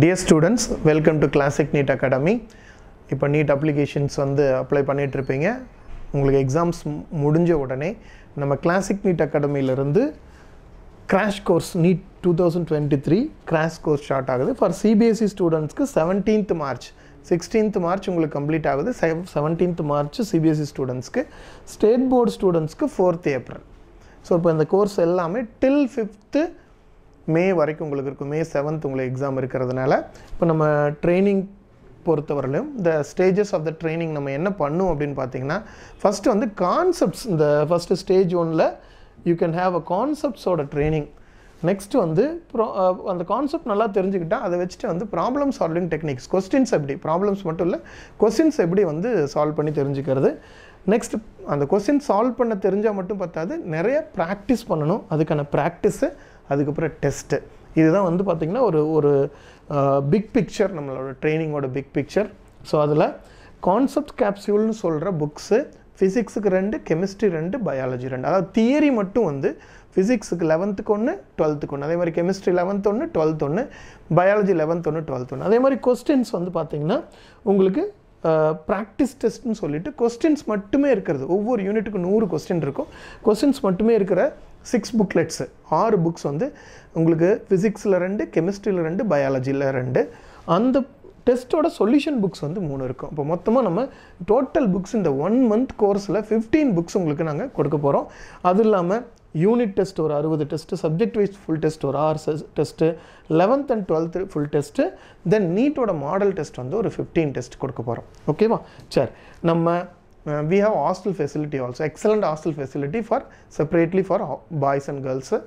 Dear students welcome to classic NEET academy இப்போ NEET applications வந்து apply பண்ணிகிட்ருப்பீங்க உங்களுக்கு எக்ஸாம்ஸ் முடிஞ்ச உடனே நம்ம classic NEET அகாடமியிலேருந்து crash course NEET two thousand twenty three crash course start ஆகுது ஃபார் சிபிஎஸ்சி ஸ்டூடெண்ட்ஸ்க்கு செவன்டீன்த் மார்ச் சிக்ஸ்டீன்த் மார்ச் உங்களுக்கு கம்ப்ளீட் ஆகுது. செவன்டீன்த் மார்ச் சிபிஎஸ்சி ஸ்டூடெண்ட்ஸ்க்கு ஸ்டேட் போர்டு ஸ்டூடெண்ட்ஸ்க்கு ஃபோர்த் ஏப்ரல் ஸோ இப்போ இந்த கோர்ஸ் எல்லாமே டில் ஃபிஃப்த்து மே வரைக்கும் உங்களுக்கு இருக்கும். மே செவன்த் உங்களுக்கு எக்ஸாம் இருக்கிறதுனால இப்போ நம்ம ட்ரைனிங் பொறுத்தவரையிலும் இந்த ஸ்டேஜஸ் ஆஃப் த ட்ரைனிங் நம்ம என்ன பண்ணும் அப்படின்னு பார்த்தீங்கன்னா ஃபஸ்ட்டு வந்து கான்செப்ட்ஸ் இந்த ஃபஸ்ட்டு ஸ்டேஜ் ஒனில் யூ கேன் ஹேவ் அ கான்செப்ட்ஸோட ட்ரைனிங் நெக்ஸ்ட்டு வந்து ப்ரோ அந்த கான்செப்ட் நல்லா தெரிஞ்சுக்கிட்டால் அதை வச்சுட்டு வந்து ப்ராப்ளம் சால்விங் டெக்னிக்ஸ் கொஸ்டின்ஸ் எப்படி? ப்ராப்ளம்ஸ் மட்டும் இல்லை கொஸ்டின்ஸ் எப்படி வந்து சால்வ் பண்ணி தெரிஞ்சுக்கிறது? நெக்ஸ்ட் அந்த கொஸ்டின் சால்வ் பண்ண தெரிஞ்சால் மட்டும் பார்த்தாது நிறைய ப்ராக்டிஸ் பண்ணணும். அதுக்கான ப்ராக்டிஸு அதுக்கப்புறம் டெஸ்ட்டு இதுதான் வந்து பார்த்திங்கன்னா ஒரு ஒரு பிக் பிக்சர் நம்மளோட ட்ரைனிங்கோட பிக் பிக்சர் ஸோ அதில் கான்செப்ட் கேப்சியூல்னு சொல்கிற புக்ஸு ஃபிசிக்ஸுக்கு ரெண்டு கெமிஸ்ட்ரி ரெண்டு பயாலஜி ரெண்டு. அதாவது தியரி மட்டும் வந்து ஃபிசிக்ஸுக்கு லெவன்த்துக்கு ஒன்று டுவெல்த்துக்கு ஒன்று அதே மாதிரி கெமிஸ்ட்ரி லெவன்த் ஒன்று டுவெல்த் ஒன்று பயாலஜி லெவன்த் ஒன்று டுவெல்த் ஒன்று அதே மாதிரி கொஸ்டின்ஸ் வந்து பார்த்திங்கன்னா உங்களுக்கு ப்ராக்டிஸ் டெஸ்ட்னு சொல்லிட்டு கொஸ்டின்ஸ் மட்டுமே இருக்கிறது. ஒவ்வொரு யூனிட்டுக்கு நூறு கொஸ்டின் இருக்கும். கொஸ்டின்ஸ் மட்டுமே இருக்கிற சிக்ஸ் புக்லெட்ஸு ஆறு புக்ஸ் வந்து உங்களுக்கு ஃபிசிக்ஸில் ரெண்டு கெமிஸ்ட்ரியில் ரெண்டு பயாலஜியில் ரெண்டு. அந்த டெஸ்ட்டோட சொல்யூஷன் புக்ஸ் வந்து மூணு இருக்கும். இப்போ மொத்தமாக நம்ம டோட்டல் புக்ஸ் இந்த ஒன் மந்த் கோர்ஸில் ஃபிஃப்டீன் புக்ஸ் உங்களுக்கு நாங்கள் கொடுக்க போகிறோம் அது இல்லாமல் யூனிட் டெஸ்ட் ஒரு அறுபது test subject wise full test ஒரு ஆறு test eleventh and twelfth full test then நீட்டோட model test வந்து ஒரு ஃபிஃப்டீன் டெஸ்ட் கொடுக்க போகிறோம் ஓகேவா சரி. நம்ம we have hostel facility also excellent hostel facility for separately for boys and girls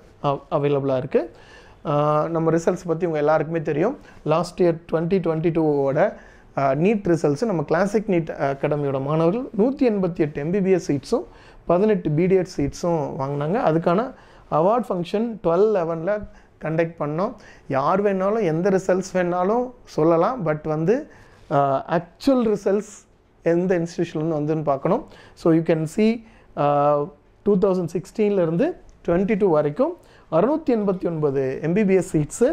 அவைலபிளாக இருக்குது நம்ம ரிசல்ட்ஸ் பற்றி உங்கள் எல்லாருக்குமே தெரியும். லாஸ்ட் இயர் டுவெண்ட்டி டுவெண்ட்டி டூவோட நீட் ரிசல்ட்ஸு நம்ம கிளாசிக் நீட் அகாடமியோட மாணவர்கள் நூற்றி எண்பத்தி எட்டு எம்பிபிஎஸ் சீட்ஸும் பதினெட்டு பிடிஎட் சீட்ஸும் வாங்கினாங்க. அதுக்கான அவார்ட் ஃபங்க்ஷன் டுவெல் லெவனில் கண்டக்ட் பண்ணோம். யார் வேணாலும் எந்த ரிசல்ட்ஸ் வேணாலும் சொல்லலாம். பட் வந்து uh, ஆக்சுவல் ரிசல்ட்ஸ் எந்த இன்ஸ்டியூஷன்லேருந்து வந்துன்னு பார்க்கணும். So you can see two thousand சிக்ஸ்டீன்லேருந்து twenty two வரைக்கும் அறுநூற்றி எண்பத்தி ஒன்பது எம்பிபிஎஸ் சீட்ஸு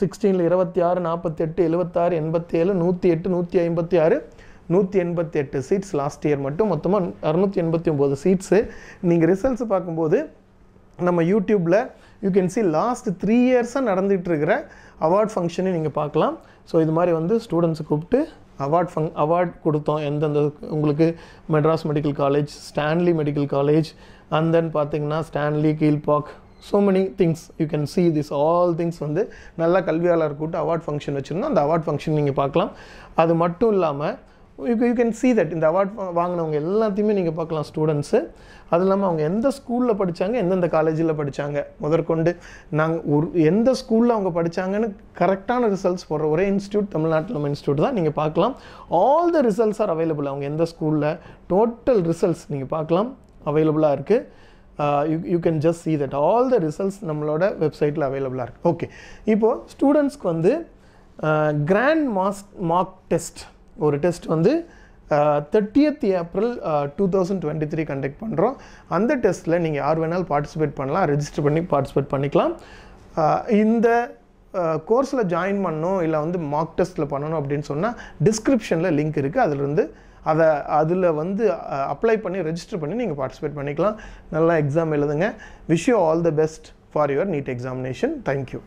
சிக்ஸ்டீனில் இருபத்தி ஆறு நாற்பத்தெட்டு எழுபத்தாறு எண்பத்தி ஏழு நூற்றி எட்டு நூற்றி ஐம்பத்தி ஆறு நூற்றி எண்பத்தி எட்டு சீட்ஸ் லாஸ்ட் இயர் மட்டும். மொத்தமாக அறுநூற்றி எண்பத்தி ஒம்பது சீட்ஸு நீங்கள் ரிசல்ட்ஸ் பார்க்கும்போது நம்ம யூடியூப்பில் you can see last three இயர்ஸாக நடந்துகிட்டு இருக்கிற அவார்ட் ஃபங்க்ஷனையும் நீங்கள் பார்க்கலாம். ஸோ இது மாதிரி வந்து ஸ்டூடெண்ட்ஸை கூப்பிட்டு அவார்ட் ஃபங் அவார்ட் கொடுத்தோம். எந்தெந்த உங்களுக்கு Madras medical college Stanley medical college and then பார்த்தீங்கன்னா Stanley Kilpauk so many things you can see this all things வந்து நல்ல கல்வியாளர் கூட்டு அவார்ட் ஃபங்க்ஷன் வச்சுருந்தோம். அந்த அவார்ட் ஃபங்க்ஷன் நீங்கள் பார்க்கலாம். அது மட்டும் இல்லாமல் you you can see that இந்த அவார்ட் வாங்கினவங்க எல்லாத்தையுமே நீங்கள் பார்க்கலாம் ஸ்டூடெண்ட்ஸு அது இல்லாமல் அவங்க எந்த ஸ்கூலில் படித்தாங்க எந்தெந்த காலேஜில் படித்தாங்க முதற்கொண்டு நாங்கள் ஒரு எந்த ஸ்கூலில் அவங்க படித்தாங்கன்னு கரெக்டான ரிசல்ட்ஸ் போடுற ஒரே இன்ஸ்டியூட் தமிழ்நாட்டில் நம்ம இன்ஸ்டியூட் தான். நீங்கள் பார்க்கலாம். All the results are available அவங்க எந்த ஸ்கூலில் டோட்டல் ரிசல்ட்ஸ் நீங்கள் பார்க்கலாம். அவைலபிளாக இருக்குது you you can just see that all the results நம்மளோட வெப்சைட்டில் அவைலபிளாக இருக்குது ஓகே இப்போது ஸ்டூடெண்ட்ஸ்க்கு வந்து கிராண்ட் மாஸ் மார்க் டெஸ்ட் ஒரு டெஸ்ட் வந்து thirtieth April two thousand twenty three conduct பண்ணுறோம் அந்த டெஸ்ட்டில் நீங்கள் யார் வேணாலும் பார்ட்டிசிபேட் பண்ணலாம் ரெஜிஸ்டர் பண்ணி பார்ட்டிசிபேட் பண்ணிக்கலாம். இந்த கோர்ஸில் ஜாயின் பண்ணணும் இல்லை வந்து மார்க் டெஸ்ட்டில் பண்ணணும் அப்படின்னு சொன்னால் டிஸ்கிரிப்ஷனில் லிங்க் இருக்குது அதிலிருந்து அதை அதில் வந்து அப்ளை பண்ணி ரெஜிஸ்டர் பண்ணி நீங்கள் பார்ட்டிசிபேட் பண்ணிக்கலாம். நல்லா எக்ஸாம் எழுதுங்க. Wish you all the best for your NEET examination thank you